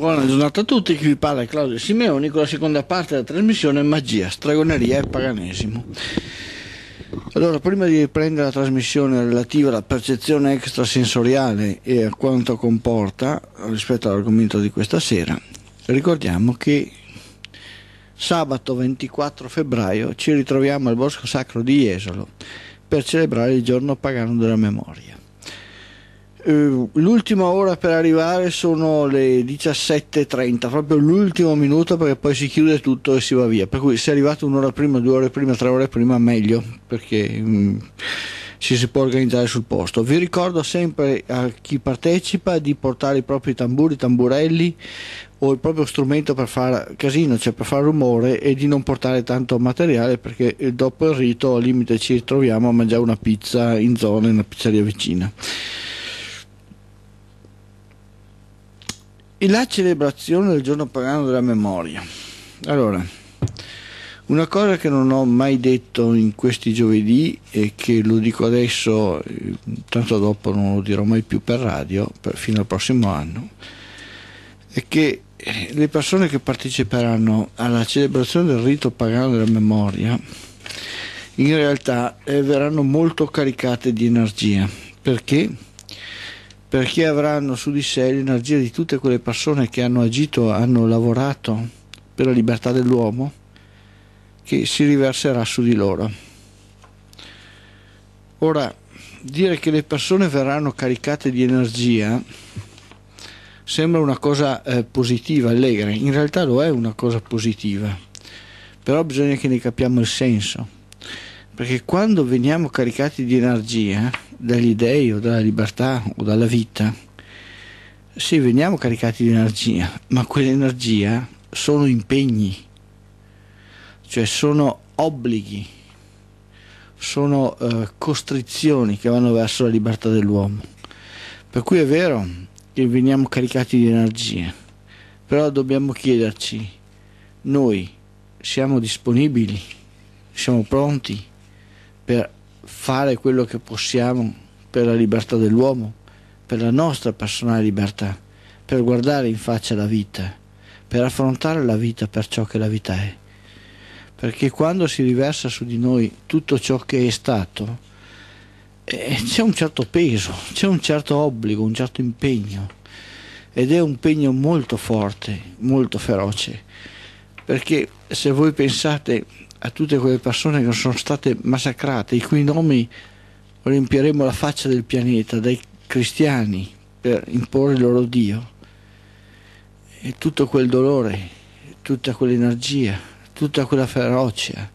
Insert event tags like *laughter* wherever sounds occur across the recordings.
Buona giornata a tutti, qui parla Claudio Simeoni con la seconda parte della trasmissione Magia, Stregoneria e Paganesimo. Allora, prima di riprendere la trasmissione relativa alla percezione extrasensoriale e a quanto comporta rispetto all'argomento di questa sera, ricordiamo che sabato 24 febbraio ci ritroviamo al Bosco Sacro di Jesolo per celebrare il giorno pagano della memoria. Uh, l'ultima ora per arrivare sono le 17.30, proprio l'ultimo minuto perché poi si chiude tutto e si va via. Per cui se arrivate un'ora prima, due ore prima, tre ore prima, meglio perché um, ci si può organizzare sul posto. Vi ricordo sempre a chi partecipa di portare i propri tamburi, tamburelli o il proprio strumento per fare casino, cioè per fare rumore e di non portare tanto materiale perché dopo il rito al limite ci ritroviamo a mangiare una pizza in zona, in una pizzeria vicina. La celebrazione del giorno pagano della memoria. Allora, una cosa che non ho mai detto in questi giovedì e che lo dico adesso, eh, tanto dopo non lo dirò mai più per radio, per, fino al prossimo anno, è che eh, le persone che parteciperanno alla celebrazione del rito pagano della memoria in realtà eh, verranno molto caricate di energia. Perché? Perché avranno su di sé l'energia di tutte quelle persone che hanno agito, hanno lavorato per la libertà dell'uomo, che si riverserà su di loro. Ora, dire che le persone verranno caricate di energia sembra una cosa eh, positiva, allegra, in realtà lo è una cosa positiva, però bisogna che ne capiamo il senso. Perché quando veniamo caricati di energia dagli dei o dalla libertà o dalla vita, sì, veniamo caricati di energia, ma quell'energia sono impegni, cioè sono obblighi, sono eh, costrizioni che vanno verso la libertà dell'uomo. Per cui è vero che veniamo caricati di energia, però dobbiamo chiederci, noi siamo disponibili, siamo pronti? per fare quello che possiamo per la libertà dell'uomo, per la nostra personale libertà, per guardare in faccia la vita, per affrontare la vita per ciò che la vita è. Perché quando si riversa su di noi tutto ciò che è stato, eh, c'è un certo peso, c'è un certo obbligo, un certo impegno ed è un impegno molto forte, molto feroce. Perché se voi pensate a tutte quelle persone che sono state massacrate, i cui nomi riempiremo la faccia del pianeta dai cristiani per imporre il loro Dio. E tutto quel dolore, tutta quell'energia, tutta quella ferocia,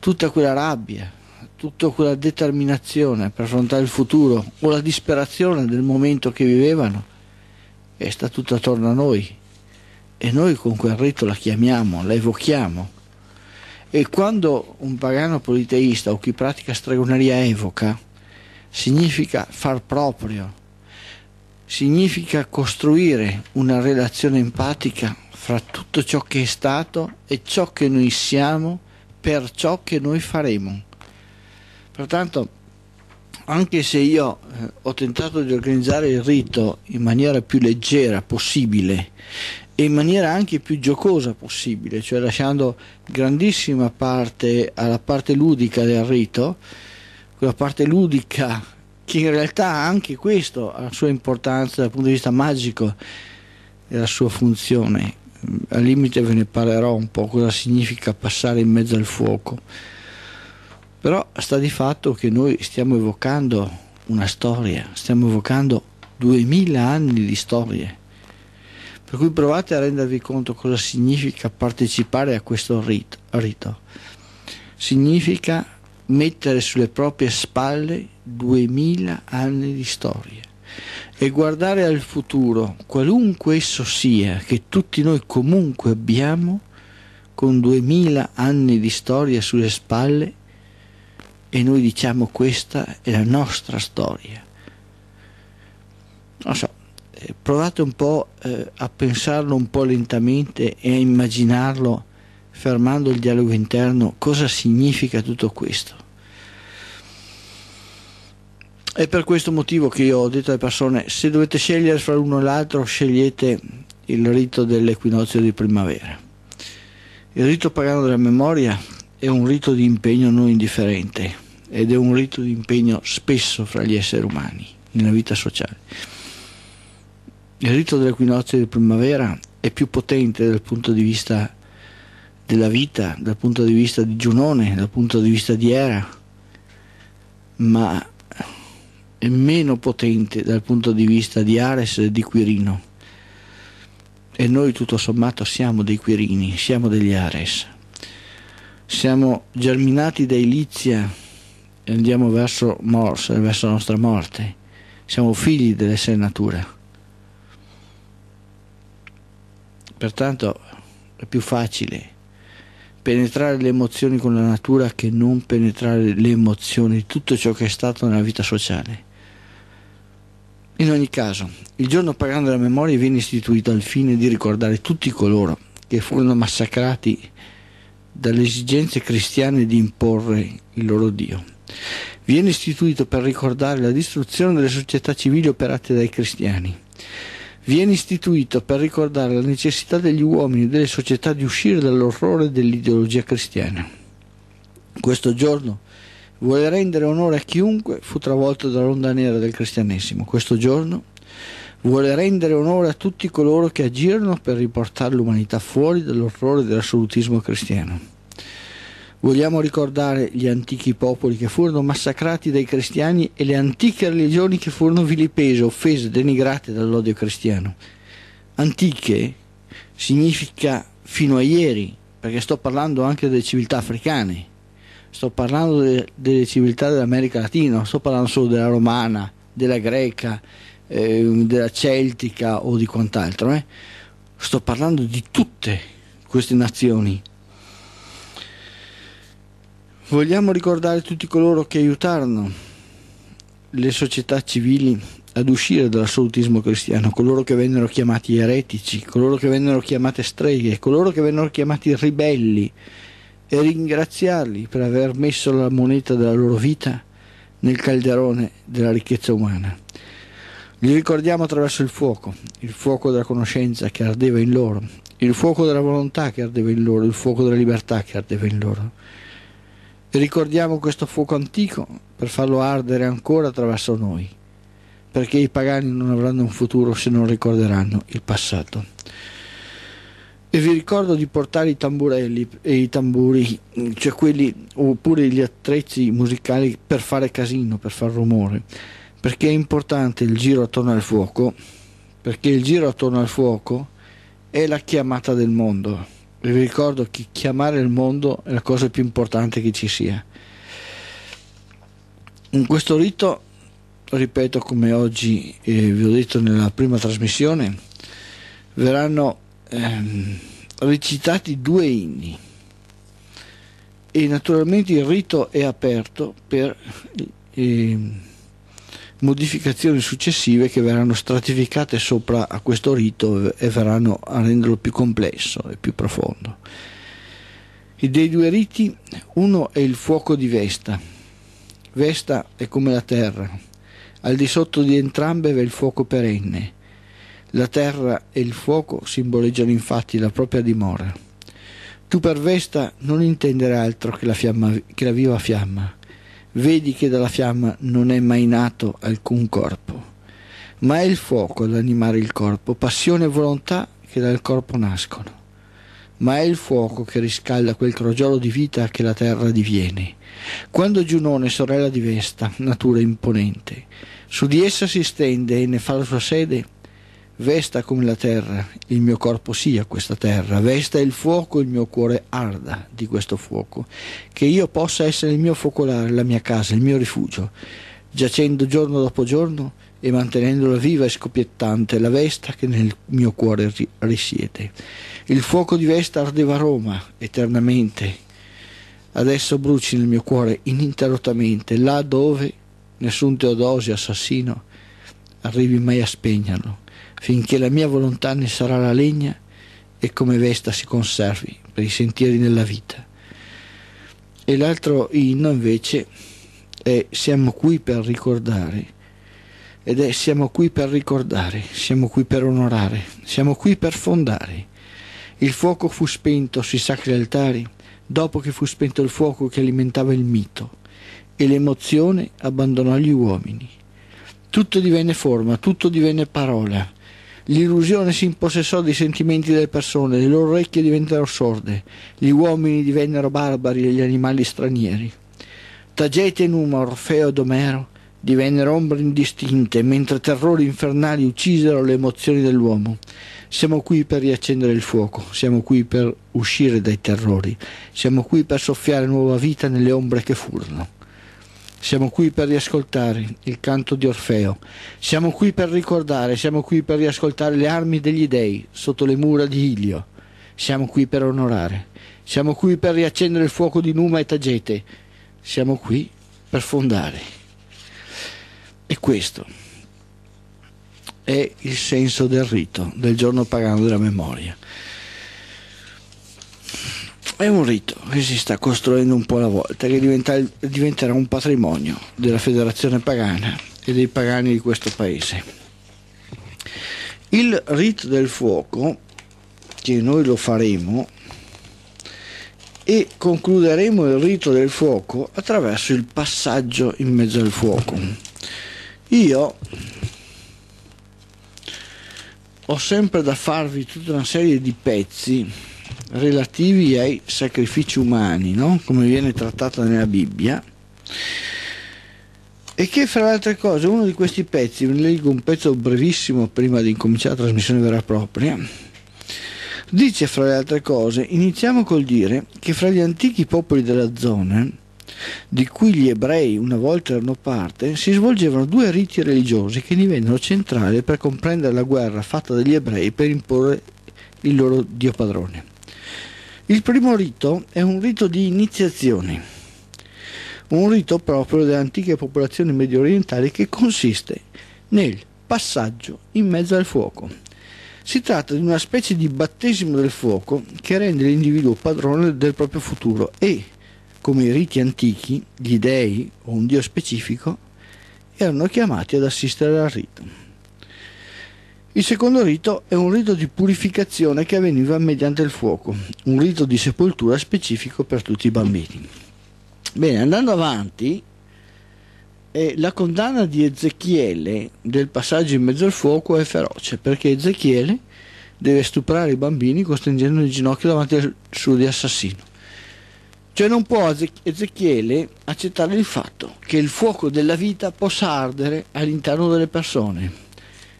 tutta quella rabbia, tutta quella determinazione per affrontare il futuro o la disperazione del momento che vivevano, è sta tutta attorno a noi. E noi con quel rito la chiamiamo, la evochiamo e quando un pagano politeista o chi pratica stregoneria evoca, significa far proprio, significa costruire una relazione empatica fra tutto ciò che è stato e ciò che noi siamo per ciò che noi faremo. Pertanto, anche se io eh, ho tentato di organizzare il rito in maniera più leggera possibile e in maniera anche più giocosa possibile, cioè lasciando grandissima parte alla parte ludica del rito, quella parte ludica che in realtà anche questo ha la sua importanza dal punto di vista magico e la sua funzione. Al limite ve ne parlerò un po' cosa significa passare in mezzo al fuoco. Però sta di fatto che noi stiamo evocando una storia, stiamo evocando duemila anni di storie per cui provate a rendervi conto cosa significa partecipare a questo rito. rito. Significa mettere sulle proprie spalle duemila anni di storia e guardare al futuro, qualunque esso sia, che tutti noi comunque abbiamo, con duemila anni di storia sulle spalle e noi diciamo questa è la nostra storia. Non so, provate un po' eh, a pensarlo un po' lentamente e a immaginarlo fermando il dialogo interno cosa significa tutto questo. È per questo motivo che io ho detto alle persone se dovete scegliere fra l'uno e l'altro scegliete il rito dell'equinozio di primavera. Il rito pagano della memoria è un rito di impegno non indifferente ed è un rito di impegno spesso fra gli esseri umani, nella vita sociale. Il rito dell'equinozio di primavera è più potente dal punto di vista della vita, dal punto di vista di Giunone, dal punto di vista di Era, ma è meno potente dal punto di vista di Ares e di Quirino. E noi tutto sommato siamo dei Quirini, siamo degli Ares. Siamo germinati da Ilizia e andiamo verso Mors, verso la nostra morte. Siamo figli dell'essere natura. Pertanto è più facile penetrare le emozioni con la natura che non penetrare le emozioni di tutto ciò che è stato nella vita sociale. In ogni caso, il giorno pagano della memoria viene istituito al fine di ricordare tutti coloro che furono massacrati dalle esigenze cristiane di imporre il loro Dio. Viene istituito per ricordare la distruzione delle società civili operate dai cristiani. Viene istituito per ricordare la necessità degli uomini e delle società di uscire dall'orrore dell'ideologia cristiana. Questo giorno vuole rendere onore a chiunque fu travolto dall'onda nera del cristianesimo. Questo giorno vuole rendere onore a tutti coloro che agirono per riportare l'umanità fuori dall'orrore dell'assolutismo cristiano. Vogliamo ricordare gli antichi popoli che furono massacrati dai cristiani e le antiche religioni che furono vilipese, offese, denigrate dall'odio cristiano. Antiche significa fino a ieri, perché sto parlando anche delle civiltà africane sto parlando de, delle civiltà dell'America Latina, sto parlando solo della romana, della greca, eh, della celtica o di quant'altro, eh. sto parlando di tutte queste nazioni. Vogliamo ricordare tutti coloro che aiutarono le società civili ad uscire dall'assolutismo cristiano, coloro che vennero chiamati eretici, coloro che vennero chiamate streghe, coloro che vennero chiamati ribelli, e ringraziarli per aver messo la moneta della loro vita nel calderone della ricchezza umana. Li ricordiamo attraverso il fuoco, il fuoco della conoscenza che ardeva in loro, il fuoco della volontà che ardeva in loro, il fuoco della libertà che ardeva in loro. Ricordiamo questo fuoco antico per farlo ardere ancora attraverso noi, perché i pagani non avranno un futuro se non ricorderanno il passato. E vi ricordo di portare i tamburelli e i tamburi, cioè quelli oppure gli attrezzi musicali per fare casino, per far rumore, perché è importante il giro attorno al fuoco, perché il giro attorno al fuoco è la chiamata del mondo. Vi ricordo che chiamare il mondo è la cosa più importante che ci sia. In questo rito, ripeto come oggi eh, vi ho detto nella prima trasmissione, verranno ehm, recitati due inni e naturalmente il rito è aperto per eh, modificazioni successive che verranno stratificate sopra a questo rito e verranno a renderlo più complesso e più profondo. E dei due riti, uno è il fuoco di Vesta. Vesta è come la terra, al di sotto di entrambe v'è il fuoco perenne la terra e il fuoco simboleggiano infatti la propria dimora. Tu per Vesta non intendere altro che la, fiamma, che la viva fiamma. Vedi che dalla fiamma non è mai nato alcun corpo, ma è il fuoco ad animare il corpo, passione e volontà che dal corpo nascono. Ma è il fuoco che riscalda quel crogiolo di vita che la terra diviene. Quando Giunone, sorella di Vesta, natura imponente, su di essa si stende e ne fa la sua sede, Vesta come la terra, il mio corpo sia questa terra, vesta il fuoco, il mio cuore arda di questo fuoco, che io possa essere il mio focolare, la mia casa, il mio rifugio, giacendo giorno dopo giorno e mantenendola viva e scoppiettante la Vesta che nel mio cuore risiede. Il fuoco di Vesta ardeva a Roma eternamente, adesso bruci nel mio cuore ininterrottamente, là dove nessun Teodosio assassino arrivi mai a spegnerlo finché la mia volontà ne sarà la legna e come Vesta si conservi per i sentieri della vita. E l'altro inno invece è Siamo qui per ricordare ed è siamo qui per ricordare, siamo qui per onorare, siamo qui per fondare. Il fuoco fu spento sui sacri altari dopo che fu spento il fuoco che alimentava il mito e l'emozione abbandonò gli uomini. Tutto divenne forma, tutto divenne parola. L'illusione si impossessò dei sentimenti delle persone, le loro orecchie divennero sorde, gli uomini divennero barbari e gli animali stranieri. Tagete, Numa, Orfeo ed Omero divennero ombre indistinte, mentre terrori infernali uccisero le emozioni dell'uomo. Siamo qui per riaccendere il fuoco, siamo qui per uscire dai terrori, siamo qui per soffiare nuova vita nelle ombre che furono. Siamo qui per riascoltare il canto di Orfeo, siamo qui per ricordare, siamo qui per riascoltare le armi degli dei sotto le mura di Ilio, siamo qui per onorare, siamo qui per riaccendere il fuoco di Numa e Tagete, siamo qui per fondare. E questo è il senso del rito, del giorno pagano della memoria. È un rito che si sta costruendo un po' alla volta, che diventa, diventerà un patrimonio della federazione pagana e dei pagani di questo paese. Il rito del fuoco, che noi lo faremo, e concluderemo il rito del fuoco attraverso il passaggio in mezzo al fuoco. Io ho sempre da farvi tutta una serie di pezzi relativi ai sacrifici umani, no? come viene trattato nella Bibbia, e che fra le altre cose uno di questi pezzi, ve ne leggo un pezzo brevissimo prima di incominciare la trasmissione vera e propria, dice fra le altre cose, iniziamo col dire che fra gli antichi popoli della zona, di cui gli ebrei una volta erano parte, si svolgevano due riti religiosi che divennero centrali per comprendere la guerra fatta dagli ebrei per imporre il loro Dio padrone. Il primo rito è un rito di iniziazione, un rito proprio delle antiche popolazioni medio orientali che consiste nel passaggio in mezzo al fuoco. Si tratta di una specie di battesimo del fuoco che rende l'individuo padrone del proprio futuro e come i riti antichi, gli dei o un dio specifico erano chiamati ad assistere al rito. Il secondo rito è un rito di purificazione che avveniva mediante il fuoco, un rito di sepoltura specifico per tutti i bambini. Bene, andando avanti, eh, la condanna di Ezechiele del passaggio in mezzo al fuoco è feroce perché Ezechiele deve stuprare i bambini costringendo in ginocchio davanti al suo di assassino. Cioè non può Ezechiele accettare il fatto che il fuoco della vita possa ardere all'interno delle persone.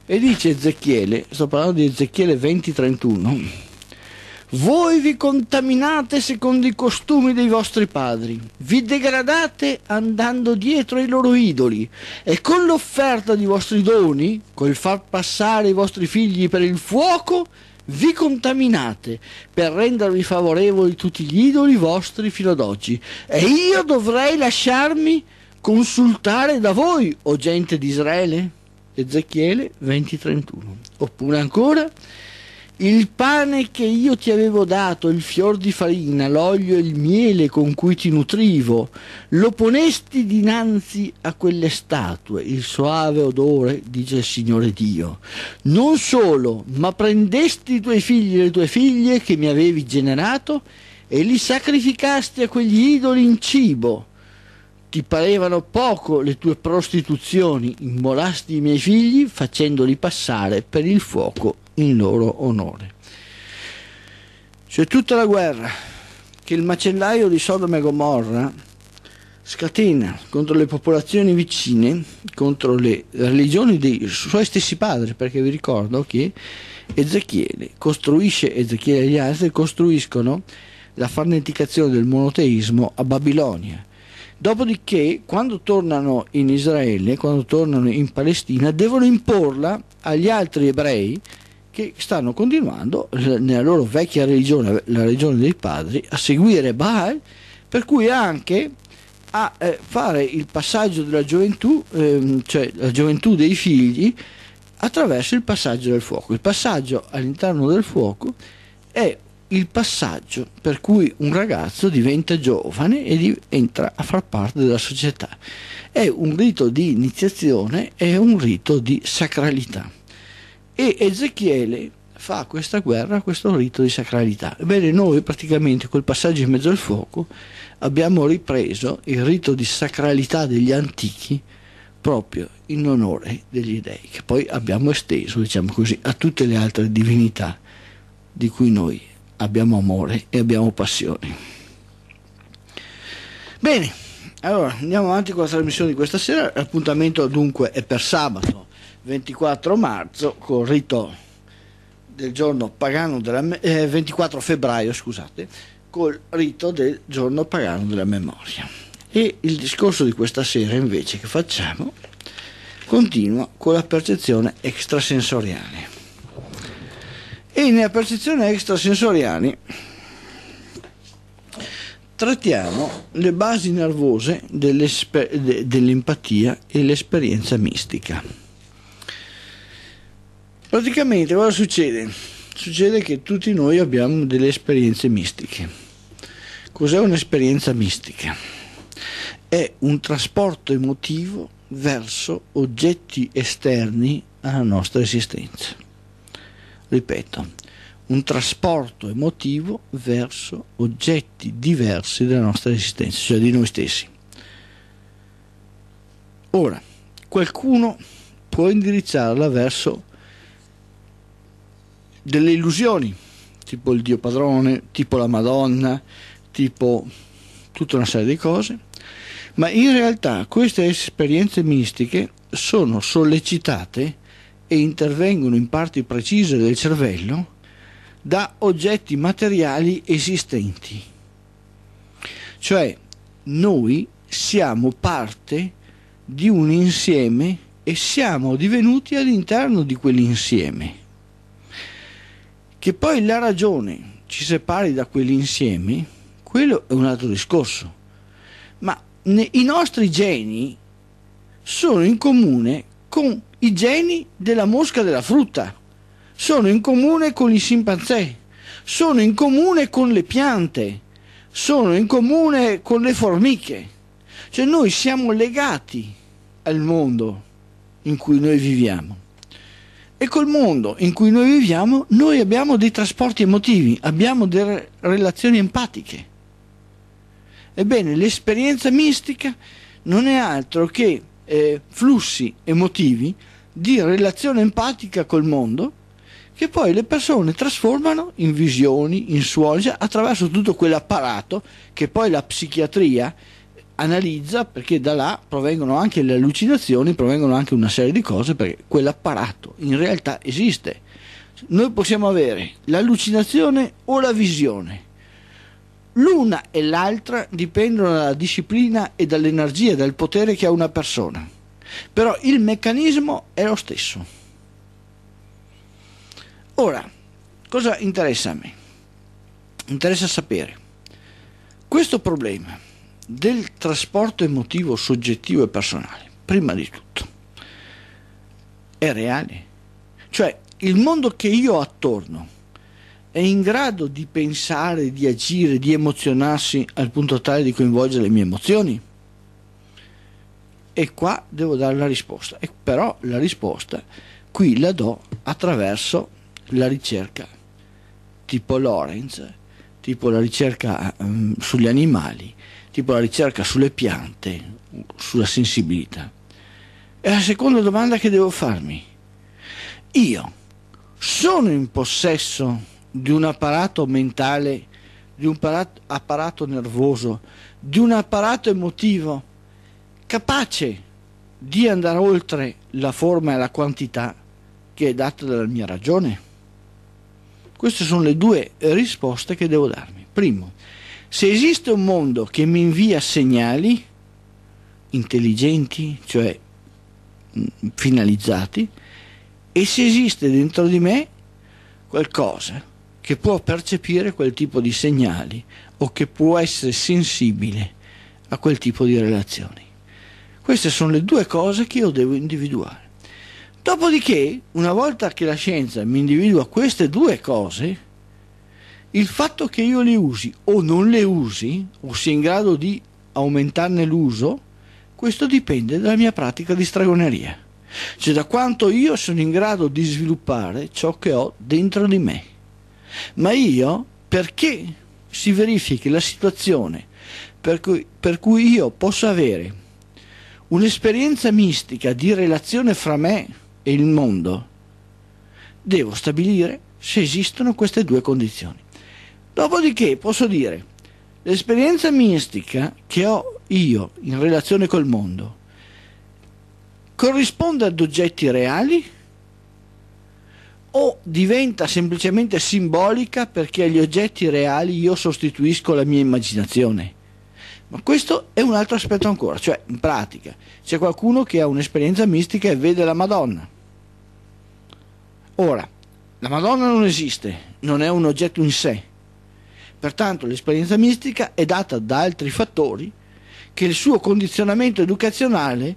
E dice Ezechiele, sto parlando di Ezechiele 20:31, voi vi contaminate secondo i costumi dei vostri padri, vi degradate andando dietro ai loro idoli e con l'offerta di vostri doni, col far passare i vostri figli per il fuoco, vi contaminate per rendervi favorevoli tutti gli idoli vostri fino ad oggi. E io dovrei lasciarmi consultare da voi, o gente di Israele? Ezechiele 20:31. Oppure ancora, il pane che io ti avevo dato, il fior di farina, l'olio e il miele con cui ti nutrivo, lo ponesti dinanzi a quelle statue, il soave odore, dice il Signore Dio. Non solo, ma prendesti i tuoi figli e le tue figlie che mi avevi generato e li sacrificasti a quegli idoli in cibo. Ti parevano poco le tue prostituzioni, immolasti i miei figli facendoli passare per il fuoco in loro onore. C'è tutta la guerra che il macellaio di Sodoma e Gomorra scatena contro le popolazioni vicine, contro le religioni dei suoi stessi padri, perché vi ricordo che Ezechiele costruisce, Ezechiele e gli altri costruiscono la farneticazione del monoteismo a Babilonia. Dopodiché, quando tornano in Israele, quando tornano in Palestina, devono imporla agli altri ebrei che stanno continuando nella loro vecchia religione, la religione dei padri, a seguire Baal, per cui anche a eh, fare il passaggio della gioventù, ehm, cioè la gioventù dei figli, attraverso il passaggio del fuoco. Il passaggio all'interno del fuoco è il passaggio per cui un ragazzo diventa giovane e entra a far parte della società. È un rito di iniziazione, è un rito di sacralità. E Ezechiele fa questa guerra, questo rito di sacralità. Ebbene, noi praticamente col passaggio in mezzo al fuoco abbiamo ripreso il rito di sacralità degli antichi proprio in onore degli dei, che poi abbiamo esteso, diciamo così, a tutte le altre divinità di cui noi abbiamo amore e abbiamo passioni. Bene, allora andiamo avanti con la trasmissione di questa sera. L'appuntamento dunque è per sabato 24 marzo col rito del giorno pagano della eh, 24 febbraio, scusate, col rito del giorno pagano della memoria. E il discorso di questa sera invece che facciamo continua con la percezione extrasensoriale. E nella percezione extrasensoriale trattiamo le basi nervose dell'empatia e l'esperienza mistica. Praticamente cosa succede? Succede che tutti noi abbiamo delle esperienze mistiche. Cos'è un'esperienza mistica? È un trasporto emotivo verso oggetti esterni alla nostra esistenza ripeto, un trasporto emotivo verso oggetti diversi della nostra esistenza, cioè di noi stessi. Ora, qualcuno può indirizzarla verso delle illusioni, tipo il Dio padrone, tipo la Madonna, tipo tutta una serie di cose, ma in realtà queste esperienze mistiche sono sollecitate e intervengono in parti precise del cervello da oggetti materiali esistenti. Cioè noi siamo parte di un insieme e siamo divenuti all'interno di quell'insieme. Che poi la ragione ci separi da quell'insieme, quello è un altro discorso. Ma i nostri geni sono in comune con i geni della mosca della frutta, sono in comune con i scimpanzé, sono in comune con le piante, sono in comune con le formiche. Cioè noi siamo legati al mondo in cui noi viviamo. E col mondo in cui noi viviamo noi abbiamo dei trasporti emotivi, abbiamo delle relazioni empatiche. Ebbene, l'esperienza mistica non è altro che eh, flussi emotivi di relazione empatica col mondo che poi le persone trasformano in visioni, in suoni, cioè attraverso tutto quell'apparato che poi la psichiatria analizza perché da là provengono anche le allucinazioni, provengono anche una serie di cose perché quell'apparato in realtà esiste. Noi possiamo avere l'allucinazione o la visione. L'una e l'altra dipendono dalla disciplina e dall'energia, dal potere che ha una persona. Però il meccanismo è lo stesso. Ora, cosa interessa a me? Interessa sapere questo problema del trasporto emotivo soggettivo e personale, prima di tutto, è reale. Cioè, il mondo che io ho attorno è in grado di pensare, di agire, di emozionarsi al punto tale di coinvolgere le mie emozioni? E qua devo dare la risposta. E però la risposta qui la do attraverso la ricerca tipo Lorenz, tipo la ricerca um, sugli animali, tipo la ricerca sulle piante, sulla sensibilità. E la seconda domanda che devo farmi, io sono in possesso di un apparato mentale, di un apparato nervoso, di un apparato emotivo capace di andare oltre la forma e la quantità che è data dalla mia ragione? Queste sono le due risposte che devo darmi. Primo, se esiste un mondo che mi invia segnali intelligenti, cioè finalizzati, e se esiste dentro di me qualcosa che può percepire quel tipo di segnali o che può essere sensibile a quel tipo di relazioni. Queste sono le due cose che io devo individuare. Dopodiché, una volta che la scienza mi individua queste due cose, Il fatto che io le usi o non le usi, o sia in grado di aumentarne l'uso, questo dipende dalla mia pratica di stregoneria, cioè da quanto io sono in grado di sviluppare ciò che ho dentro di me. Ma io, perché si verifichi la situazione per cui, per cui io posso avere un'esperienza mistica di relazione fra me e il mondo, devo stabilire se esistono queste due condizioni. Dopodiché posso dire, l'esperienza mistica che ho io in relazione col mondo corrisponde ad oggetti reali o diventa semplicemente simbolica perché agli oggetti reali io sostituisco la mia immaginazione. Ma questo è un altro aspetto ancora, cioè in pratica c'è qualcuno che ha un'esperienza mistica e vede la Madonna. Ora, la Madonna non esiste, non è un oggetto in sé, Pertanto l'esperienza mistica è data da altri fattori che il suo condizionamento educazionale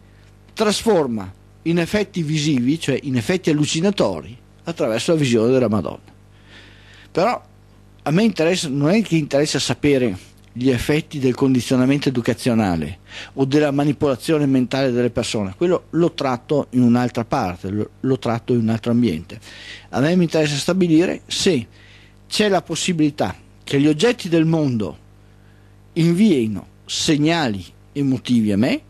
trasforma in effetti visivi, cioè in effetti allucinatori, attraverso la visione della Madonna. Però a me non è che interessa sapere gli effetti del condizionamento educazionale o della manipolazione mentale delle persone, quello lo tratto in un'altra parte, lo, lo tratto in un altro ambiente. A me mi interessa stabilire se c'è la possibilità che gli oggetti del mondo inviino segnali emotivi a me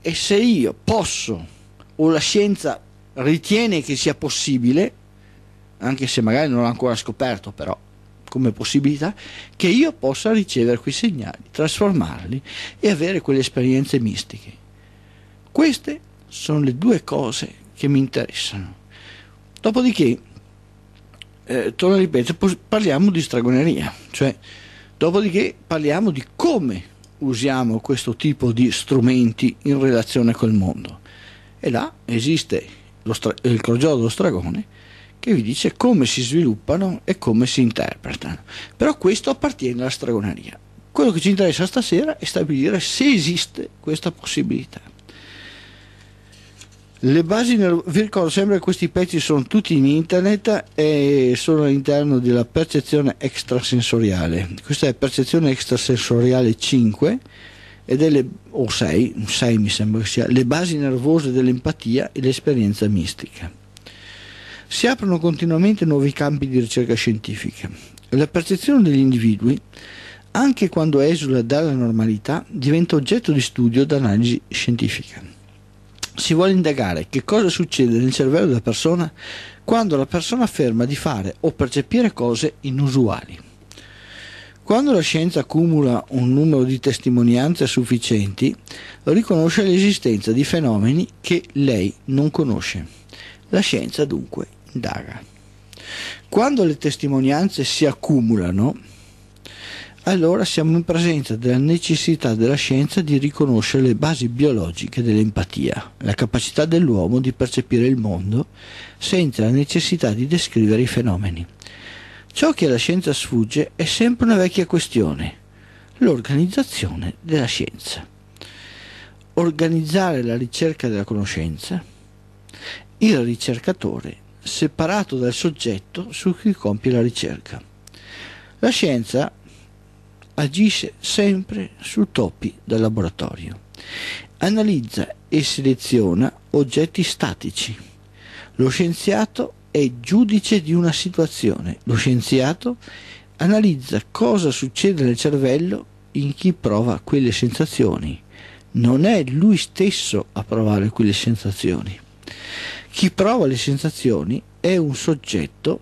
e se io posso o la scienza ritiene che sia possibile, anche se magari non l'ho ancora scoperto, però come possibilità, che io possa ricevere quei segnali, trasformarli e avere quelle esperienze mistiche. Queste sono le due cose che mi interessano. Dopodiché eh, torno a ripetere, parliamo di stragoneria, cioè dopodiché parliamo di come usiamo questo tipo di strumenti in relazione col mondo. E là esiste il crogiolo dello stragone che vi dice come si sviluppano e come si interpretano. Però questo appartiene alla stragoneria. Quello che ci interessa stasera è stabilire se esiste questa possibilità. Le basi, vi ricordo sempre che questi pezzi sono tutti in internet e sono all'interno della percezione extrasensoriale. Questa è percezione extrasensoriale 5 e delle, o 6, 6 mi sembra che sia, le basi nervose dell'empatia e l'esperienza mistica. Si aprono continuamente nuovi campi di ricerca scientifica. La percezione degli individui, anche quando esula dalla normalità, diventa oggetto di studio d'analisi scientifica si vuole indagare che cosa succede nel cervello della persona quando la persona afferma di fare o percepire cose inusuali. Quando la scienza accumula un numero di testimonianze sufficienti, riconosce l'esistenza di fenomeni che lei non conosce. La scienza dunque indaga. Quando le testimonianze si accumulano, allora siamo in presenza della necessità della scienza di riconoscere le basi biologiche dell'empatia, la capacità dell'uomo di percepire il mondo senza la necessità di descrivere i fenomeni. Ciò che alla scienza sfugge è sempre una vecchia questione, l'organizzazione della scienza. Organizzare la ricerca della conoscenza, il ricercatore separato dal soggetto su cui compie la ricerca. La scienza agisce sempre su topi da laboratorio. Analizza e seleziona oggetti statici. Lo scienziato è giudice di una situazione. Lo scienziato analizza cosa succede nel cervello in chi prova quelle sensazioni. Non è lui stesso a provare quelle sensazioni. Chi prova le sensazioni è un soggetto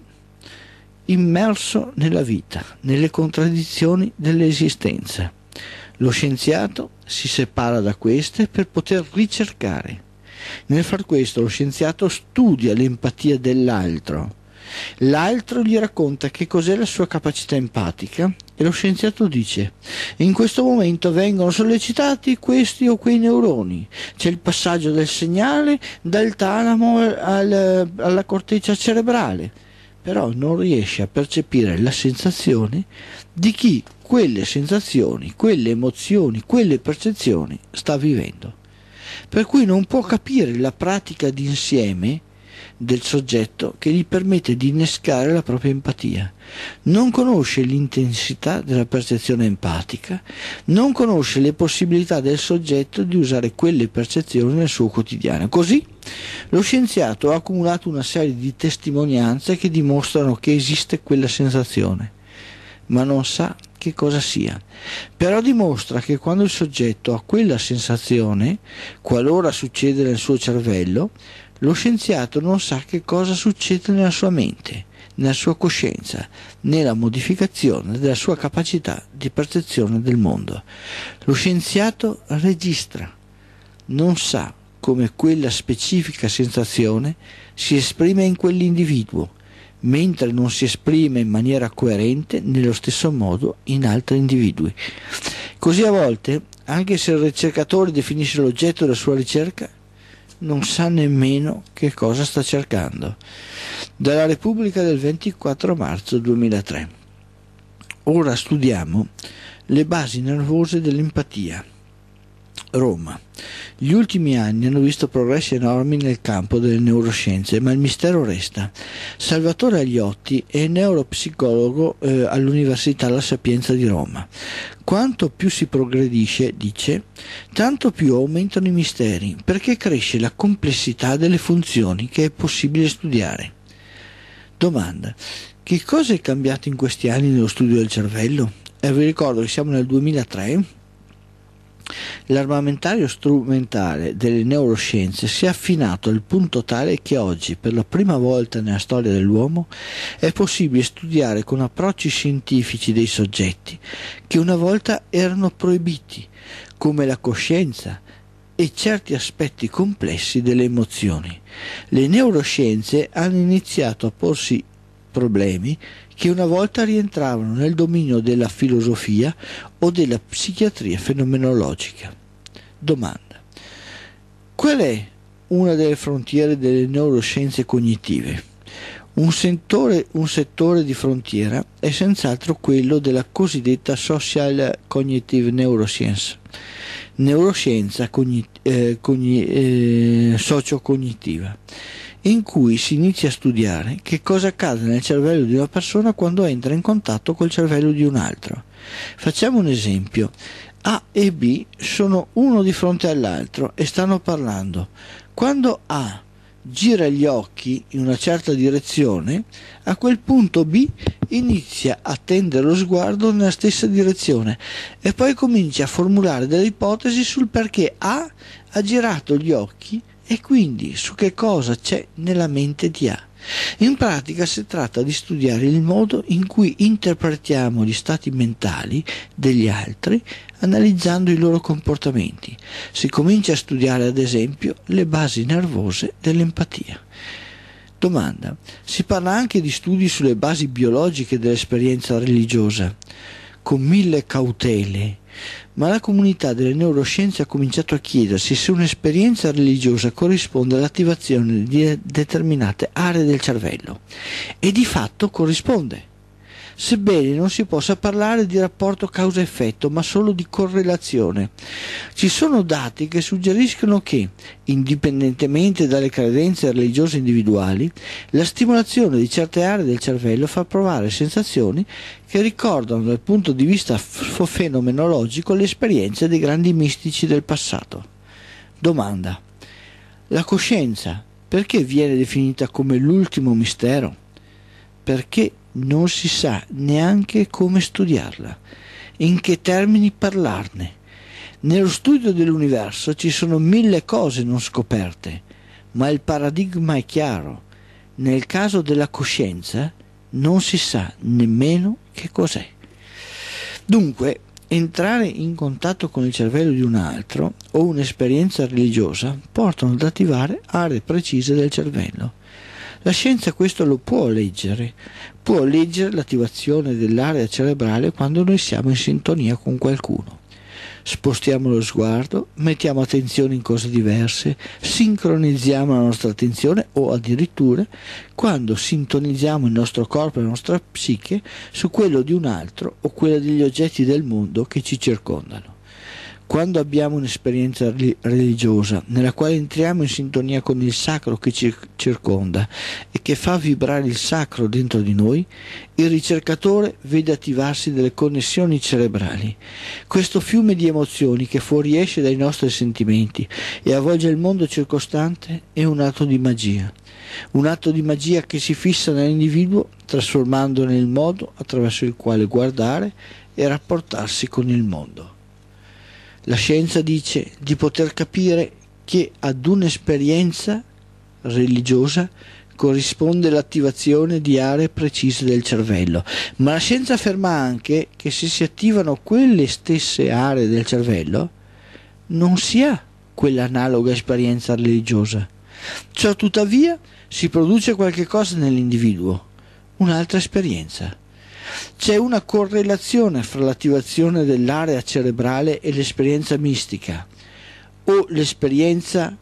immerso nella vita, nelle contraddizioni dell'esistenza. Lo scienziato si separa da queste per poter ricercare. Nel far questo lo scienziato studia l'empatia dell'altro. L'altro gli racconta che cos'è la sua capacità empatica e lo scienziato dice in questo momento vengono sollecitati questi o quei neuroni, c'è il passaggio del segnale dal talamo al, alla corteccia cerebrale però non riesce a percepire la sensazione di chi quelle sensazioni, quelle emozioni, quelle percezioni sta vivendo. Per cui non può capire la pratica d'insieme del soggetto che gli permette di innescare la propria empatia. Non conosce l'intensità della percezione empatica, non conosce le possibilità del soggetto di usare quelle percezioni nel suo quotidiano. Così lo scienziato ha accumulato una serie di testimonianze che dimostrano che esiste quella sensazione, ma non sa che cosa sia. Però dimostra che quando il soggetto ha quella sensazione, qualora succede nel suo cervello, lo scienziato non sa che cosa succede nella sua mente, nella sua coscienza, nella modificazione della sua capacità di percezione del mondo. Lo scienziato registra, non sa come quella specifica sensazione si esprime in quell'individuo, mentre non si esprime in maniera coerente nello stesso modo in altri individui. Così a volte, anche se il ricercatore definisce l'oggetto della sua ricerca, non sa nemmeno che cosa sta cercando. Dalla Repubblica del 24 marzo 2003. Ora studiamo le basi nervose dell'empatia. Roma. Gli ultimi anni hanno visto progressi enormi nel campo delle neuroscienze, ma il mistero resta. Salvatore Agliotti è neuropsicologo eh, all'Università La Sapienza di Roma. Quanto più si progredisce, dice, tanto più aumentano i misteri, perché cresce la complessità delle funzioni che è possibile studiare. Domanda. Che cosa è cambiato in questi anni nello studio del cervello? E eh, vi ricordo che siamo nel 2003 L'armamentario strumentale delle neuroscienze si è affinato al punto tale che oggi, per la prima volta nella storia dell'uomo, è possibile studiare con approcci scientifici dei soggetti che una volta erano proibiti, come la coscienza e certi aspetti complessi delle emozioni. Le neuroscienze hanno iniziato a porsi problemi che una volta rientravano nel dominio della filosofia o della psichiatria fenomenologica. Domanda. Qual è una delle frontiere delle neuroscienze cognitive? Un settore, un settore, di frontiera è senz'altro quello della cosiddetta social cognitive neuroscience, neuroscienza cogni, eh, cogni, eh, sociocognitiva in cui si inizia a studiare che cosa accade nel cervello di una persona quando entra in contatto col cervello di un altro. Facciamo un esempio. A e B sono uno di fronte all'altro e stanno parlando. Quando A gira gli occhi in una certa direzione, a quel punto B inizia a tendere lo sguardo nella stessa direzione e poi comincia a formulare delle ipotesi sul perché A ha girato gli occhi e quindi su che cosa c'è nella mente di A. In pratica si tratta di studiare il modo in cui interpretiamo gli stati mentali degli altri analizzando i loro comportamenti. Si comincia a studiare ad esempio le basi nervose dell'empatia. Domanda. Si parla anche di studi sulle basi biologiche dell'esperienza religiosa, con mille cautele ma la comunità delle neuroscienze ha cominciato a chiedersi se un'esperienza religiosa corrisponde all'attivazione di determinate aree del cervello. E di fatto corrisponde sebbene non si possa parlare di rapporto causa-effetto, ma solo di correlazione. Ci sono dati che suggeriscono che, indipendentemente dalle credenze religiose individuali, la stimolazione di certe aree del cervello fa provare sensazioni che ricordano dal punto di vista fenomenologico le esperienze dei grandi mistici del passato. Domanda. La coscienza perché viene definita come l'ultimo mistero? Perché non si sa neanche come studiarla, in che termini parlarne. Nello studio dell'universo ci sono mille cose non scoperte, ma il paradigma è chiaro. Nel caso della coscienza non si sa nemmeno che cos'è. Dunque, entrare in contatto con il cervello di un altro o un'esperienza religiosa portano ad attivare aree precise del cervello la scienza questo lo può leggere, può leggere l'attivazione dell'area cerebrale quando noi siamo in sintonia con qualcuno. Spostiamo lo sguardo, mettiamo attenzione in cose diverse, sincronizziamo la nostra attenzione o addirittura quando sintonizziamo il nostro corpo e la nostra psiche su quello di un altro o quella degli oggetti del mondo che ci circondano. Quando abbiamo un'esperienza religiosa nella quale entriamo in sintonia con il sacro che ci circonda e che fa vibrare il sacro dentro di noi, il ricercatore vede attivarsi delle connessioni cerebrali. Questo fiume di emozioni che fuoriesce dai nostri sentimenti e avvolge il mondo circostante è un atto di magia. Un atto di magia che si fissa nell'individuo trasformandone il modo attraverso il quale guardare e rapportarsi con il mondo. La scienza dice di poter capire che ad un'esperienza religiosa corrisponde l'attivazione di aree precise del cervello, ma la scienza afferma anche che se si attivano quelle stesse aree del cervello non si ha quell'analoga esperienza religiosa. Ciò tuttavia si produce qualche cosa nell'individuo, un'altra esperienza. C'è una correlazione fra l'attivazione dell'area cerebrale e l'esperienza mistica o l'esperienza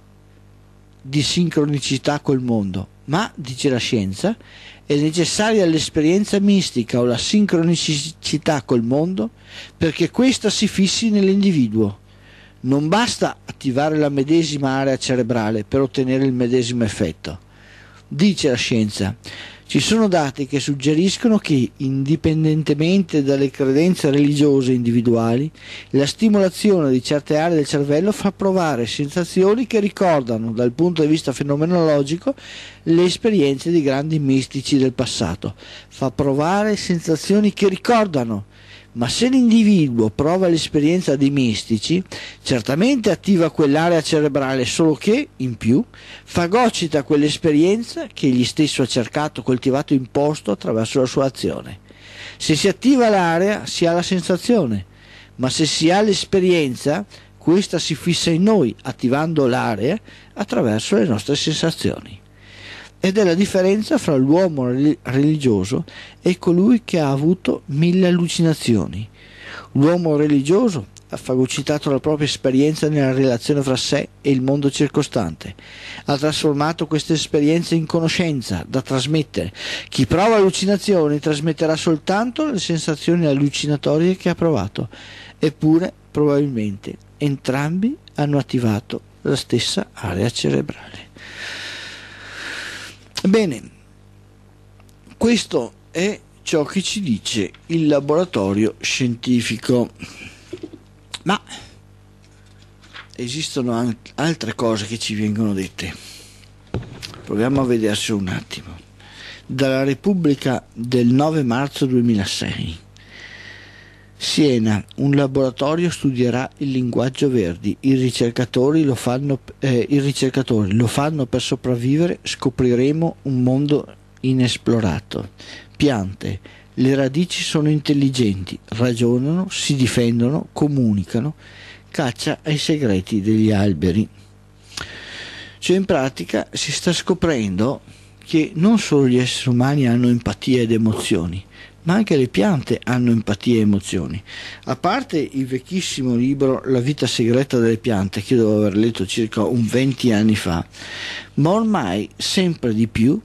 di sincronicità col mondo, ma, dice la scienza, è necessaria l'esperienza mistica o la sincronicità col mondo perché questa si fissi nell'individuo. Non basta attivare la medesima area cerebrale per ottenere il medesimo effetto. Dice la scienza, ci sono dati che suggeriscono che, indipendentemente dalle credenze religiose individuali, la stimolazione di certe aree del cervello fa provare sensazioni che ricordano, dal punto di vista fenomenologico, le esperienze di grandi mistici del passato. Fa provare sensazioni che ricordano ma se l'individuo prova l'esperienza dei mistici, certamente attiva quell'area cerebrale, solo che, in più, fagocita quell'esperienza che egli stesso ha cercato, coltivato, imposto attraverso la sua azione. Se si attiva l'area, si ha la sensazione, ma se si ha l'esperienza, questa si fissa in noi, attivando l'area attraverso le nostre sensazioni ed è la differenza fra l'uomo religioso e colui che ha avuto mille allucinazioni. L'uomo religioso ha fagocitato la propria esperienza nella relazione fra sé e il mondo circostante. Ha trasformato questa esperienza in conoscenza da trasmettere. Chi prova allucinazioni trasmetterà soltanto le sensazioni allucinatorie che ha provato. Eppure, probabilmente, entrambi hanno attivato la stessa area cerebrale. Bene, questo è ciò che ci dice il laboratorio scientifico. Ma esistono altre cose che ci vengono dette. Proviamo a vedersi un attimo. Dalla Repubblica del 9 marzo 2006. Siena, un laboratorio studierà il linguaggio verdi, I ricercatori lo fanno, eh, i ricercatori lo fanno per sopravvivere, scopriremo un mondo inesplorato. Piante, le radici sono intelligenti, ragionano, si difendono, comunicano, caccia ai segreti degli alberi. Cioè in pratica si sta scoprendo che non solo gli esseri umani hanno empatia ed emozioni, ma anche le piante hanno empatia e emozioni. A parte il vecchissimo libro La vita segreta delle piante, che io devo aver letto circa un 20 anni fa, ma ormai sempre di più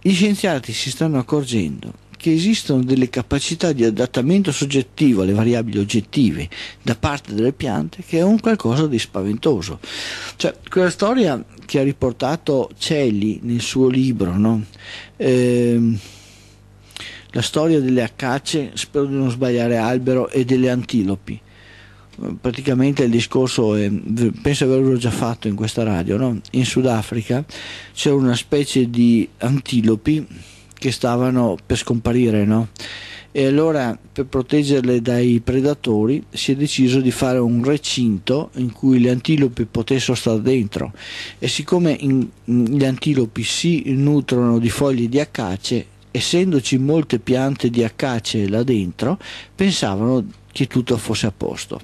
gli scienziati si stanno accorgendo che esistono delle capacità di adattamento soggettivo alle variabili oggettive da parte delle piante che è un qualcosa di spaventoso. Cioè, quella storia che ha riportato Celli nel suo libro, no? Eh, la storia delle acace, spero di non sbagliare, albero e delle antilopi. Praticamente il discorso, è, penso di averlo già fatto in questa radio, no? in Sudafrica c'era una specie di antilopi che stavano per scomparire, no? e allora per proteggerle dai predatori si è deciso di fare un recinto in cui le antilopi potessero stare dentro e siccome in, gli antilopi si nutrono di foglie di acace essendoci molte piante di acace là dentro, pensavano che tutto fosse a posto.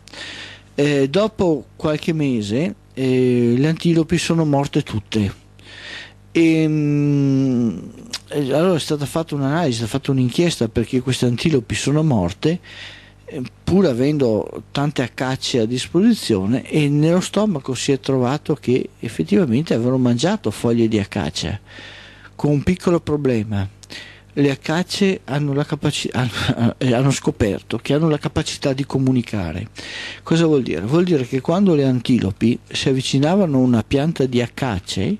Eh, dopo qualche mese eh, le antilopi sono morte tutte. E, mh, mm, allora è stata fatta un'analisi, è stata fatta un'inchiesta perché queste antilopi sono morte eh, pur avendo tante acace a disposizione e nello stomaco si è trovato che effettivamente avevano mangiato foglie di acacia con un piccolo problema le acacie hanno, capaci- *laughs* hanno, scoperto che hanno la capacità di comunicare. Cosa vuol dire? Vuol dire che quando le antilopi si avvicinavano a una pianta di acace,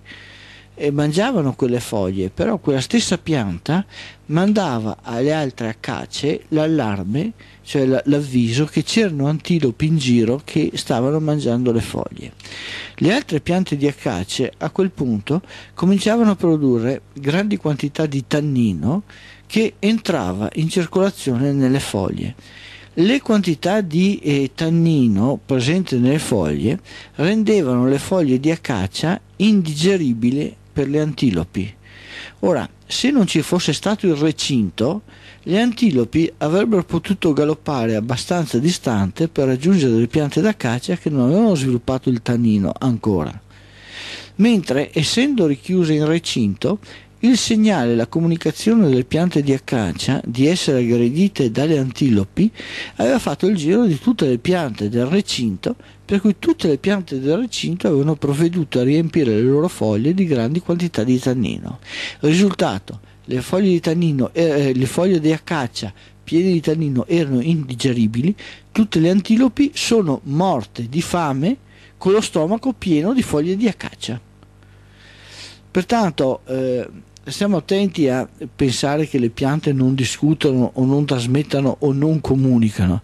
e mangiavano quelle foglie, però quella stessa pianta mandava alle altre acace l'allarme, cioè l'avviso che c'erano antilopi in giro che stavano mangiando le foglie. Le altre piante di acace a quel punto cominciavano a produrre grandi quantità di tannino che entrava in circolazione nelle foglie. Le quantità di eh, tannino presenti nelle foglie rendevano le foglie di acacia indigeribili per le antilopi. Ora, se non ci fosse stato il recinto, le antilopi avrebbero potuto galoppare abbastanza distante per raggiungere le piante d'acacia che non avevano sviluppato il tannino ancora. Mentre, essendo richiuse in recinto, il segnale, la comunicazione delle piante di acacia di essere aggredite dalle antilopi aveva fatto il giro di tutte le piante del recinto, per cui tutte le piante del recinto avevano provveduto a riempire le loro foglie di grandi quantità di tannino. Risultato, le foglie di tannino, eh, le foglie di acacia piene di tannino erano indigeribili, tutte le antilopi sono morte di fame con lo stomaco pieno di foglie di acacia. Pertanto eh, stiamo attenti a pensare che le piante non discutono o non trasmettano o non comunicano,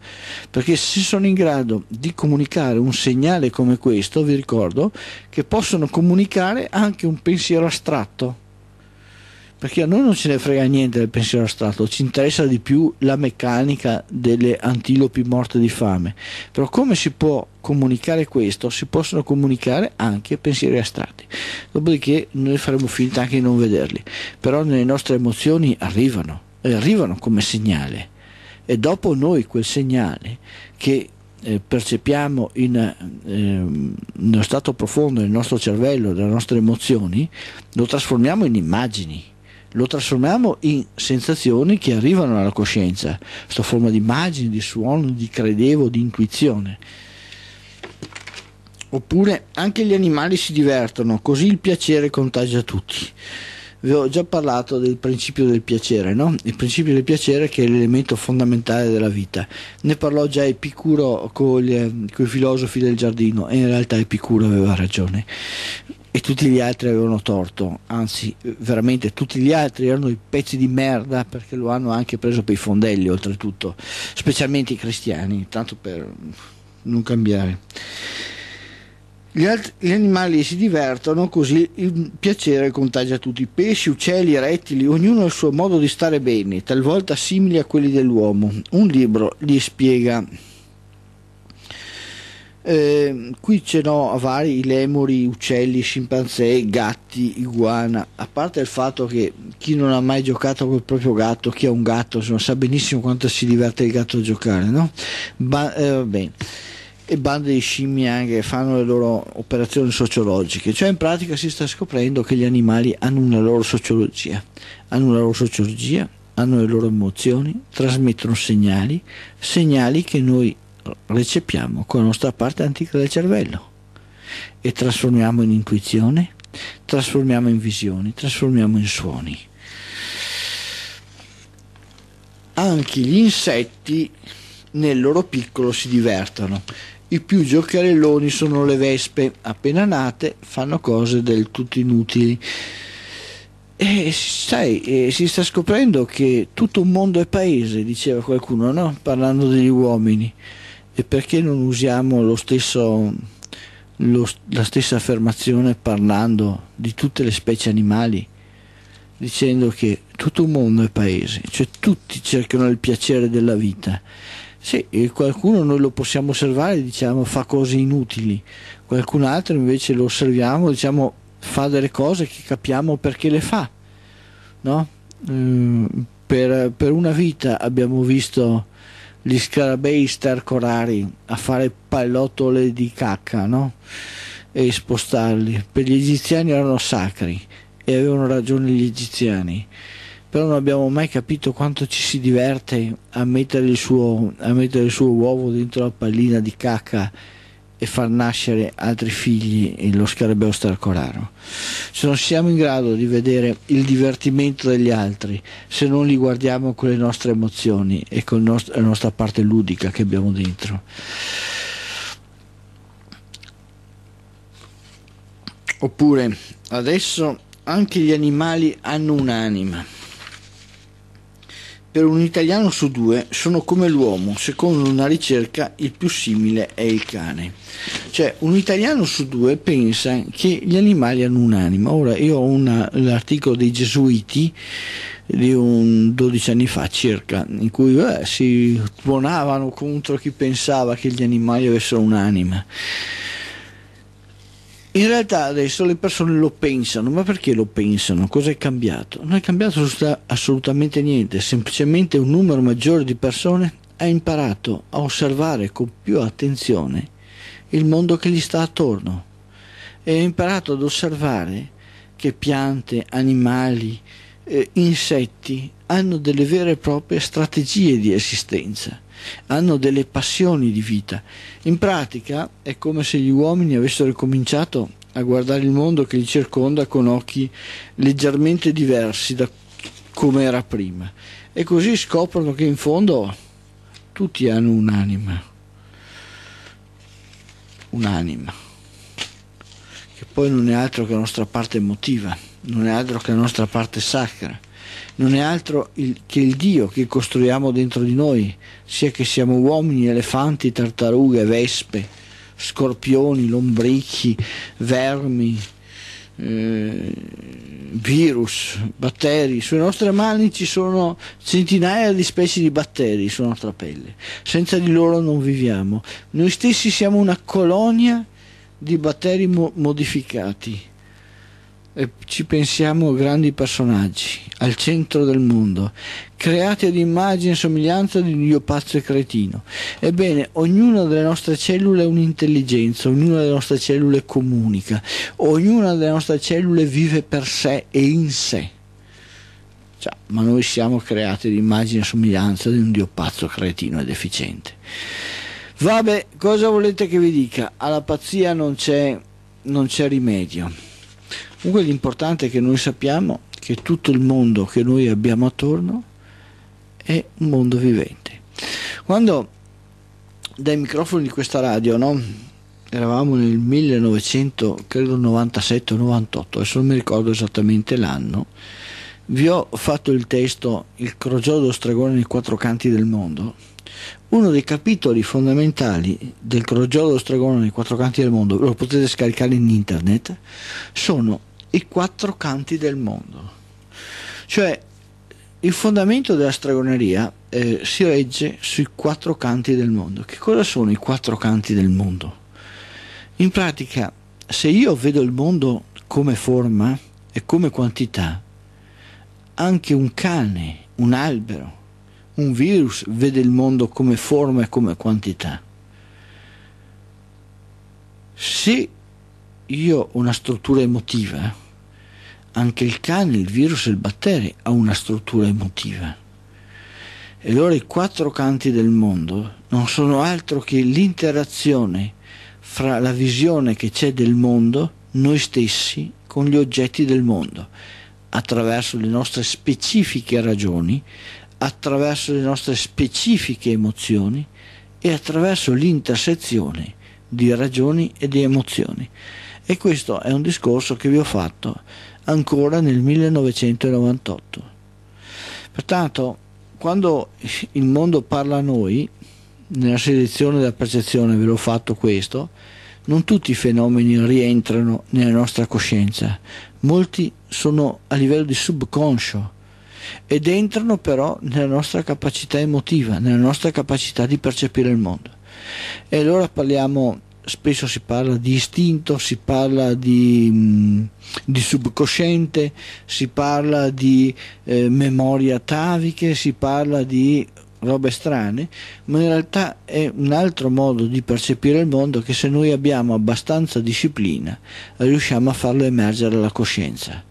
perché se sono in grado di comunicare un segnale come questo, vi ricordo che possono comunicare anche un pensiero astratto perché a noi non ce ne frega niente del pensiero astratto, ci interessa di più la meccanica delle antilopi morte di fame. Però come si può comunicare questo? Si possono comunicare anche pensieri astratti. Dopodiché noi faremo finta anche di non vederli, però le nostre emozioni arrivano, e arrivano come segnale. E dopo noi quel segnale che eh, percepiamo in, eh, nello stato profondo del nostro cervello, delle nostre emozioni, lo trasformiamo in immagini lo trasformiamo in sensazioni che arrivano alla coscienza, sotto forma di immagini, di suono, di credevo, di intuizione. Oppure anche gli animali si divertono, così il piacere contagia tutti. Vi ho già parlato del principio del piacere, no? Il principio del piacere che è l'elemento fondamentale della vita. Ne parlò già Epicuro con i filosofi del giardino e in realtà Epicuro aveva ragione e tutti gli altri avevano torto, anzi veramente tutti gli altri erano i pezzi di merda perché lo hanno anche preso per i fondelli oltretutto, specialmente i cristiani, tanto per non cambiare. Gli, altri, gli, animali si divertono, così il piacere contagia tutti. Pesci, uccelli, rettili, ognuno ha il suo modo di stare bene, talvolta simili a quelli dell'uomo. Un libro gli spiega eh, qui ce n'ho vari lemuri, uccelli, scimpanzé, gatti, iguana. A parte il fatto che chi non ha mai giocato col proprio gatto, chi ha un gatto, insomma, sa benissimo quanto si diverte il gatto a giocare, no? Ba- eh, e bande di scimmie anche fanno le loro operazioni sociologiche, cioè in pratica si sta scoprendo che gli animali hanno una loro sociologia, hanno una loro sociologia, hanno le loro emozioni, trasmettono segnali, segnali che noi recepiamo con la nostra parte antica del cervello e trasformiamo in intuizione, trasformiamo in visioni, trasformiamo in suoni. Anche gli insetti nel loro piccolo si divertono. I più giocherelloni sono le vespe, appena nate fanno cose del tutto inutili. E sai, e si sta scoprendo che tutto un mondo è paese, diceva qualcuno, no? parlando degli uomini e perché non usiamo lo stesso, lo, la stessa affermazione parlando di tutte le specie animali, dicendo che tutto un mondo è paese, cioè tutti cercano il piacere della vita. Sì, qualcuno noi lo possiamo osservare, diciamo, fa cose inutili, qualcun altro invece lo osserviamo, diciamo, fa delle cose che capiamo perché le fa. No? Mm, per, per una vita abbiamo visto gli scarabei stercorari a fare pallottole di cacca no? e spostarli. Per gli egiziani erano sacri e avevano ragione gli egiziani, però non abbiamo mai capito quanto ci si diverte a mettere il suo, a mettere il suo uovo dentro la pallina di cacca e far nascere altri figli lo scarabeo stercoraro. Se non siamo in grado di vedere il divertimento degli altri, se non li guardiamo con le nostre emozioni e con nost- la nostra parte ludica che abbiamo dentro. Oppure adesso anche gli animali hanno un'anima. Per un italiano su due sono come l'uomo, secondo una ricerca il più simile è il cane. Cioè un italiano su due pensa che gli animali hanno un'anima. Ora io ho una, l'articolo dei gesuiti di un 12 anni fa circa, in cui eh, si tuonavano contro chi pensava che gli animali avessero un'anima. In realtà adesso le persone lo pensano, ma perché lo pensano? Cosa è cambiato? Non è cambiato assolutamente niente, semplicemente un numero maggiore di persone ha imparato a osservare con più attenzione il mondo che gli sta attorno e ha imparato ad osservare che piante, animali, eh, insetti hanno delle vere e proprie strategie di esistenza hanno delle passioni di vita. In pratica è come se gli uomini avessero cominciato a guardare il mondo che li circonda con occhi leggermente diversi da come era prima. E così scoprono che in fondo tutti hanno un'anima, un'anima, che poi non è altro che la nostra parte emotiva, non è altro che la nostra parte sacra non è altro il, che il Dio che costruiamo dentro di noi, sia che siamo uomini, elefanti, tartarughe, vespe, scorpioni, lombrichi, vermi, eh, virus, batteri. Sulle nostre mani ci sono centinaia di specie di batteri sulla nostra pelle. Senza di loro non viviamo. Noi stessi siamo una colonia di batteri mo- modificati e ci pensiamo grandi personaggi al centro del mondo, creati ad immagine e somiglianza di un Dio pazzo e cretino. Ebbene, ognuna delle nostre cellule ha un'intelligenza, ognuna delle nostre cellule comunica, ognuna delle nostre cellule vive per sé e in sé. Cioè, ma noi siamo creati ad immagine e somiglianza di un Dio pazzo, cretino e deficiente. Vabbè, cosa volete che vi dica? Alla pazzia non c'è, non c'è rimedio Comunque l'importante è che noi sappiamo che tutto il mondo che noi abbiamo attorno è un mondo vivente. Quando dai microfoni di questa radio, no? eravamo nel 1997 98, adesso non mi ricordo esattamente l'anno, vi ho fatto il testo Il crogiolo dello stregone nei quattro canti del mondo. Uno dei capitoli fondamentali del crogiolo dello stregone nei quattro canti del mondo, lo potete scaricare in internet, sono i quattro canti del mondo. Cioè il fondamento della stregoneria eh, si regge sui quattro canti del mondo. Che cosa sono i quattro canti del mondo? In pratica, se io vedo il mondo come forma e come quantità, anche un cane, un albero, un virus vede il mondo come forma e come quantità. Se io ho una struttura emotiva, anche il cane, il virus e il batterio ha una struttura emotiva. E allora i quattro canti del mondo non sono altro che l'interazione fra la visione che c'è del mondo, noi stessi, con gli oggetti del mondo, attraverso le nostre specifiche ragioni, attraverso le nostre specifiche emozioni e attraverso l'intersezione di ragioni e di emozioni. E questo è un discorso che vi ho fatto ancora nel 1998. Pertanto, quando il mondo parla a noi, nella selezione della percezione ve l'ho fatto questo, non tutti i fenomeni rientrano nella nostra coscienza, molti sono a livello di subconscio ed entrano però nella nostra capacità emotiva, nella nostra capacità di percepire il mondo. E allora parliamo spesso si parla di istinto, si parla di, mm, di subconsciente, si parla di eh, memorie ataviche, si parla di robe strane, ma in realtà è un altro modo di percepire il mondo che se noi abbiamo abbastanza disciplina riusciamo a farlo emergere alla coscienza.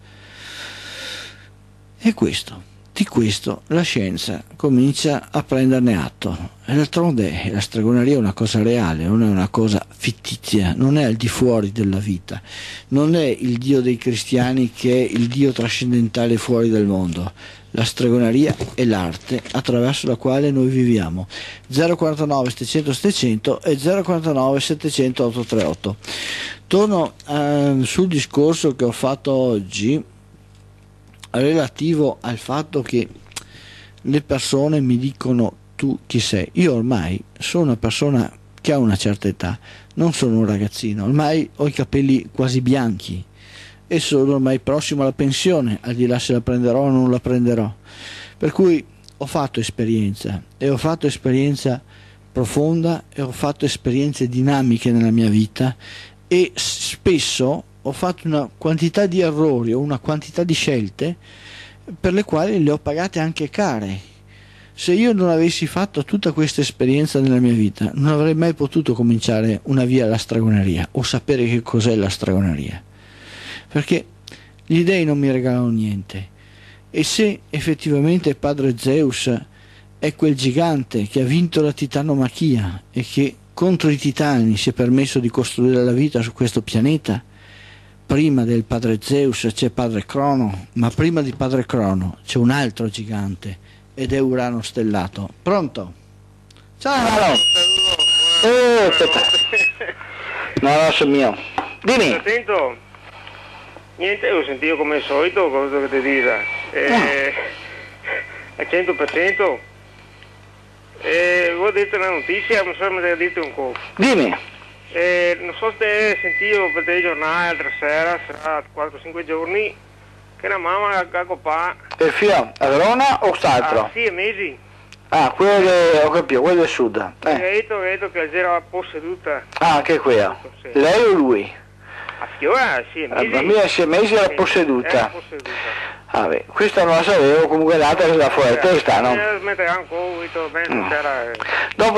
E questo di questo la scienza comincia a prenderne atto. D'altronde la stregoneria è una cosa reale, non è una cosa fittizia, non è al di fuori della vita, non è il Dio dei cristiani che è il Dio trascendentale fuori del mondo. La stregoneria è l'arte attraverso la quale noi viviamo. 049 700 700 e 049 700 838. Torno eh, sul discorso che ho fatto oggi relativo al fatto che le persone mi dicono tu chi sei. Io ormai sono una persona che ha una certa età, non sono un ragazzino, ormai ho i capelli quasi bianchi e sono ormai prossimo alla pensione, al di là se la prenderò o non la prenderò. Per cui ho fatto esperienza e ho fatto esperienza profonda e ho fatto esperienze dinamiche nella mia vita e spesso ho fatto una quantità di errori o una quantità di scelte per le quali le ho pagate anche care. Se io non avessi fatto tutta questa esperienza nella mia vita, non avrei mai potuto cominciare una via alla stregoneria o sapere che cos'è la stregoneria. Perché gli dei non mi regalano niente. E se effettivamente padre Zeus è quel gigante che ha vinto la titanomachia e che contro i titani si è permesso di costruire la vita su questo pianeta, prima del padre Zeus c'è padre Crono, ma prima di padre Crono c'è un altro gigante ed è Urano stellato. Pronto? Ciao Nalo! Oh, aspetta. *laughs* No, no, sono mio. Dimmi. Attento. Niente, ho sentito come al solito cosa che ti dica. Eh, al 100%. Eh, vuoi dirti una notizia, non so se mi devi dirti un po'. Dimmi. Eh, non so se hai sentito per te giornale l'altra sera, sarà 4-5 giorni, che una mamma a Copà... Il figlio a Verona o quest'altro? Ah, sì, mesi. Ah, quello ho capito, quello del sud. Eh. Ho detto, ho detto che era posseduta. Ah, anche quella. Lei o lui? A Fiora, sì, La mesi. bambina a sei mesi era Sì, posseduta. Era posseduta. Ah, beh, questa non la sapevo, comunque l'altra che da fuori testa, no? Eh,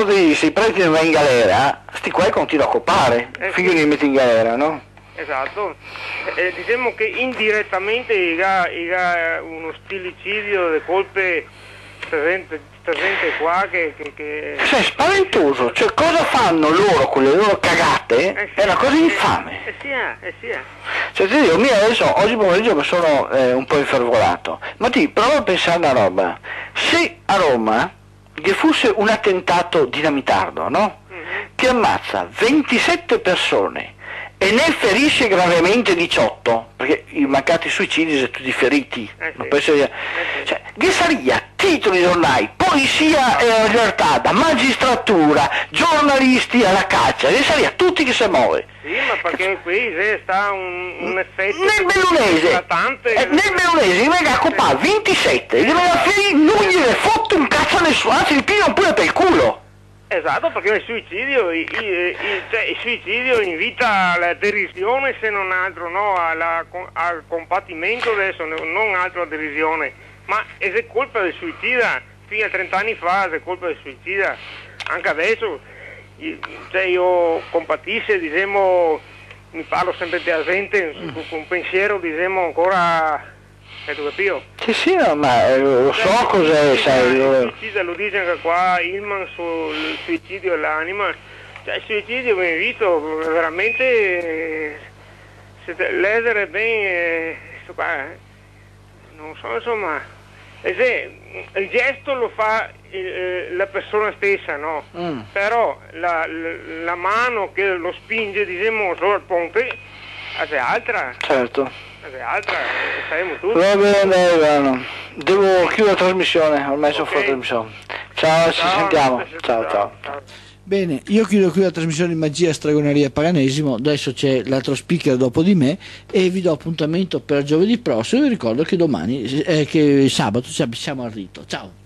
ti se i preti non vai in galera, sti qua continuano a copare, Eh, finché sì. li metti in galera, no? Esatto, Eh, diciamo che indirettamente era, era uno stilicidio di colpe presente, presente qua che... che, che... Sei spaventoso, cioè cosa fanno loro con le loro cagate? Eh sì, È una cosa eh, infame. Eh sì, eh, eh sì. eh. Cioè ti dico, io adesso, oggi pomeriggio mi sono eh, un po' infervorato, ma ti prova a pensare una roba, se a Roma vi fosse un attentato dinamitardo, no? Mhm. Che ammazza 27 persone e ne ferisce gravemente 18, perché i mancati suicidi sono tutti feriti, Eh sì. essere... Eh sì. Cioè, che sarebbe titoli giornali, polizia e libertà, magistratura, giornalisti alla caccia, che sarebbe tutti che si muove. Sì, ma perché qui se sta un, un effetto... Nel Bellunese, eclatante. eh, nel Bellunese, gli venga a copare 27, gli venga a ferire, non gliene fotte un cazzo a nessuno, anzi gli pigliano pure per il culo. Esatto, perché il suicidio, i- i- i- cioè, il suicidio invita alla derisione se non altro, no? Alla- al compatimento adesso, no- non altro alla derisione. Ma è colpa del suicida, fino a 30 anni fa, è colpa del suicida, anche adesso, cioè io compatisce, diciamo, mi parlo sempre della gente, con pensiero, diciamo, ancora... Hai capito? Sì, sì, no, ma eh, lo so cos'è, sai, Il lo- suicidio lo dice anche qua Ilman sul suicidio e l'anima. Cioè il suicidio viene visto veramente eh, se te- ledere ben eh, qua, eh, non so insomma. E se il gesto lo fa eh, la persona stessa, no? Mm. Però la, la- la mano che lo spinge, diciamo, sopra il ponte, è altra, certo. Altra, saremo tutti. Va bene, Ivano. Devo chiudere la trasmissione, ormai sono Ok. fuori trasmissione. Ciao, ci sentiamo. Ciao, ciao. Bene, io chiudo qui la trasmissione di magia, stregoneria e paganesimo, adesso c'è l'altro speaker dopo di me e vi do appuntamento per giovedì prossimo, vi ricordo che domani, eh, che sabato siamo al rito. Ciao.